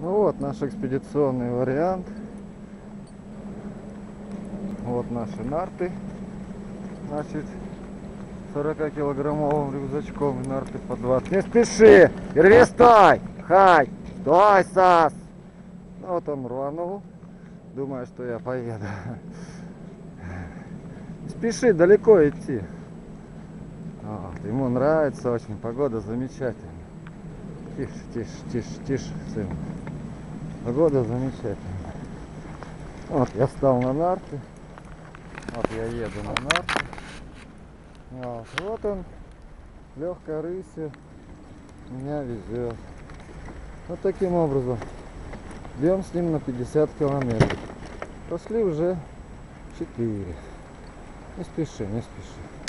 Ну вот наш экспедиционный вариант. Вот наши нарты. Значит, 40 килограммовым рюкзачком и нарты по 20. Не спеши! Перелистай! Хай! Стой, Сас! Ну вот он рванул. Думаю, что я поеду. Спеши далеко идти. Вот, ему нравится очень, погода замечательная. Тише, тише, тише, тише, сын. Погода замечательная. Вот я встал на нарты. Вот я еду на нарты. Вот, вот он, легкая рысью меня везет. Вот таким образом. Идем с ним на 50 километров. Пошли уже 4. Не спеши, не спеши.